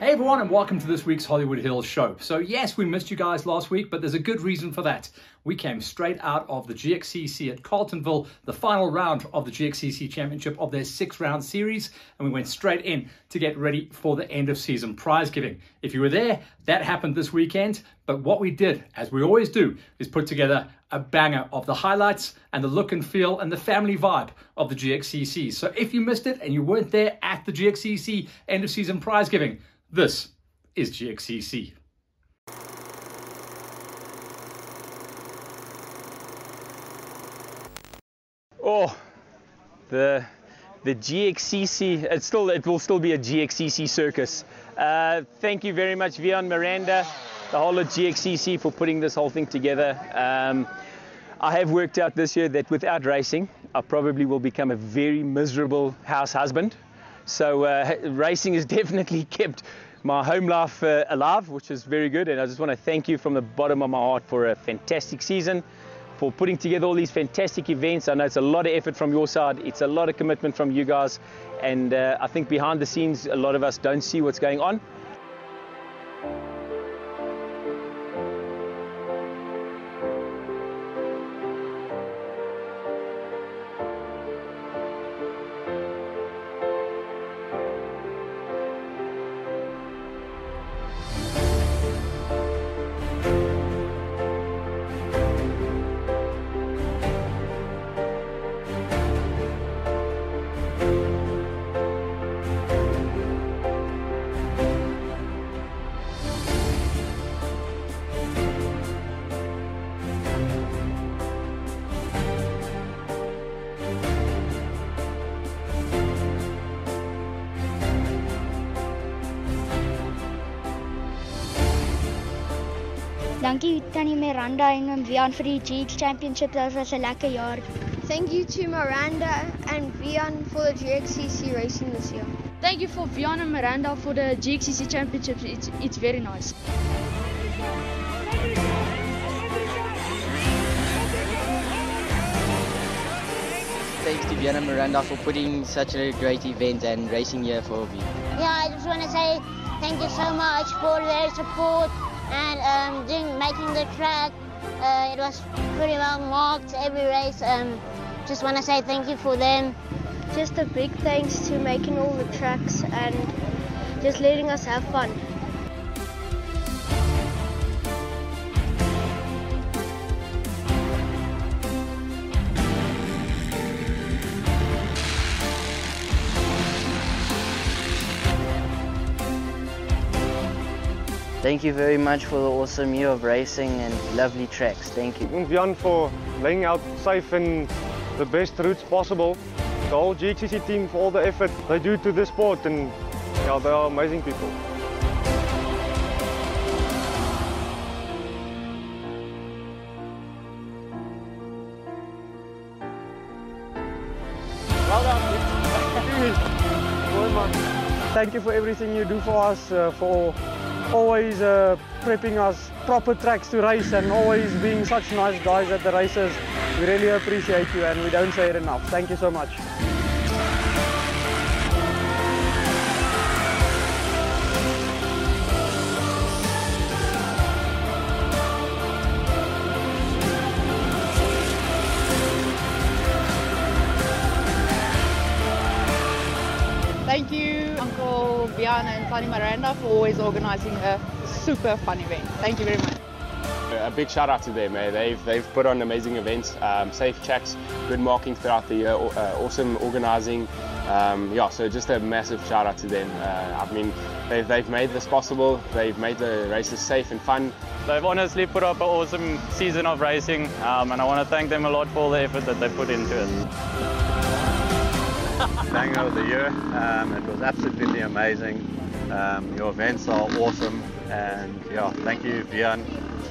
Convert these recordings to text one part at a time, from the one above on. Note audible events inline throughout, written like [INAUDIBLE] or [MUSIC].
Hey everyone, and welcome to this week's Hollywood Hills show. So, yes, we missed you guys last week, but there's a good reason for that. We came straight out of the GXCC at Carletonville, the final round of the GXCC Championship of their six round series, and we went straight in to get ready for the end of season prize giving. If you were there, that happened this weekend, but what we did, as we always do, is put together a banger of the highlights and the look and feel and the family vibe of the GXCC. So, if you missed it and you weren't there at the GXCC end of season prize giving, this is GXCC. Oh, the the GXCC. It's still it will still be a GXCC circus. Uh, thank you very much, Vian Miranda, the whole of GXCC for putting this whole thing together. Um, I have worked out this year that without racing, I probably will become a very miserable house husband. So uh, [LAUGHS] racing has [LAUGHS] definitely kept my home life uh, alive, which is very good. And I just want to thank you from the bottom of my heart for a fantastic season, for putting together all these fantastic events. I know it's a lot of effort from your side. It's a lot of commitment from you guys. And uh, I think behind the scenes, a lot of us don't see what's going on. Dankie Tannie Miranda en Vian vir die GX Championship. Dit was 'n lekker jaar. Thank you to Miranda and Vian for the GXCC racing this year. Thank you for Vian and Miranda for the GXCC Championships. It's, it's very nice. Thanks to Vian and Miranda for putting such a great event and racing year for me. Yeah, I just want to say thank you so much for their support and um, doing making the track. Uh, it was pretty well marked every race. Um, just want to say thank you for them. Just a big thanks to making all the tracks and just letting us have fun. Thank you very much for the awesome year of racing and lovely tracks. Thank you. Thank Jan for laying out safe and the best routes possible. The whole GXCC team for all the effort they do to this sport and yeah, they are amazing people. Well done. [LAUGHS] Thank you for everything you do for us, uh, for always uh, prepping us proper tracks to race and always being such nice guys at the races. We really appreciate you and we don't say it enough. Thank you so much. Uncle Viana and Tani Miranda, for always organising a super fun event. Thank you very much. A big shout out to them. Eh? They've they've put on amazing events, um, safe checks, good marking throughout the year, uh, awesome organising. Um, yeah, so just a massive shout out to them. Uh, I mean, they've they've made this possible. They've made the races safe and fun. They've honestly put up an awesome season of racing, um, and I want to thank them a lot for all the effort that they put into it. Banger of the year. Um, it was absolutely amazing. Um, your events are awesome, and yeah, thank you, Vian,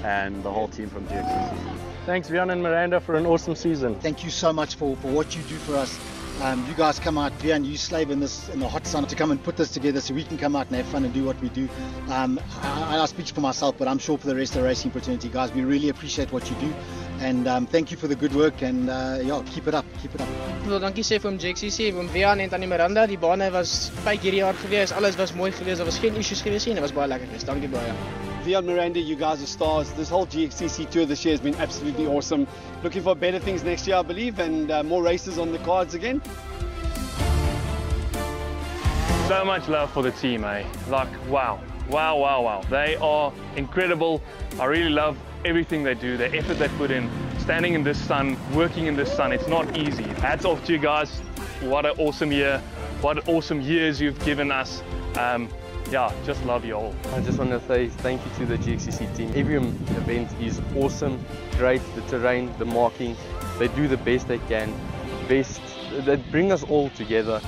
and the whole team from GXCC. Thanks, Vian and Miranda, for an awesome season. Thank you so much for, for what you do for us. Um, you guys come out, Vian, you slave in this in the hot sun to come and put this together so we can come out and have fun and do what we do. Um, I, I speak for myself, but I'm sure for the rest of the racing fraternity, guys, we really appreciate what you do. And um, thank you for the good work and uh, yeah, keep it up, keep it up. Ek wil dankie sê vir hom JXCC, vir hom Vian en Tannie Miranda. Die bane was baie hierdie jaar gewees. Alles was mooi gewees. Daar was geen issues gewees nie. Dit was baie lekker geweest. Dankie baie. Vian Miranda, you guys are stars. This whole GXCC tour this year has been absolutely awesome. Looking for better things next year, I believe, and uh, more races on the cards again. So much love for the team, eh? Like, wow, wow, wow, wow. They are incredible. I really love everything they do, the effort they put in, standing in this sun, working in this sun. It's not easy. Hats off to you guys. What an awesome year. What awesome years you've given us. Um, yeah, just love you all. I just want to say thank you to the GXCC team. Every event is awesome, great, the terrain, the marking, they do the best they can, best, they bring us all together.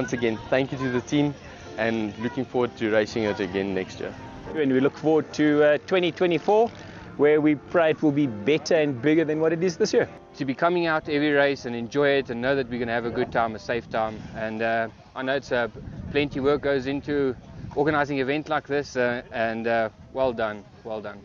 Once again, thank you to the team and looking forward to racing it again next year. And we look forward to uh, 2024 where we pray it will be better and bigger than what it is this year. To be coming out every race and enjoy it and know that we're going to have a good time, a safe time. And uh, I know it's uh, plenty work goes into organizing an event like this uh, and uh, well done, well done.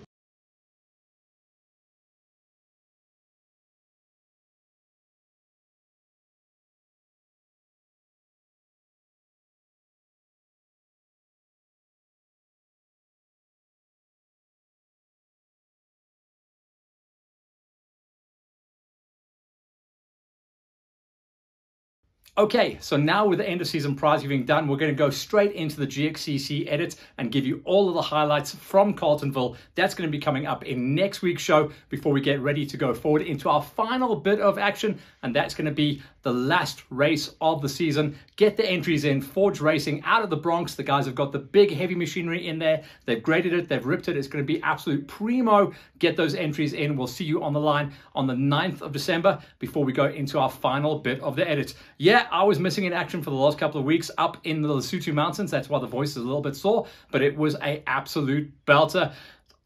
Okay, so now with the end of season prize giving done, we're going to go straight into the GXCC edit and give you all of the highlights from Carletonville. That's going to be coming up in next week's show before we get ready to go forward into our final bit of action, and that's going to be the last race of the season. Get the entries in. Forge Racing out of the Bronx. The guys have got the big heavy machinery in there. They've graded it, they've ripped it. It's going to be absolute primo. Get those entries in. We'll see you on the line on the 9th of December before we go into our final bit of the edit. Yeah, I was missing in action for the last couple of weeks up in the Lesotho Mountains. That's why the voice is a little bit sore, but it was a absolute belter.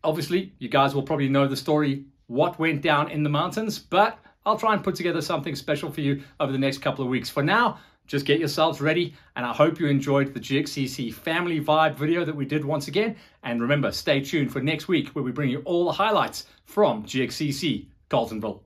Obviously, you guys will probably know the story, what went down in the mountains, but I'll try and put together something special for you over the next couple of weeks. For now, just get yourselves ready, and I hope you enjoyed the GXCC family vibe video that we did once again. And remember, stay tuned for next week where we bring you all the highlights from GXCC Carletonville.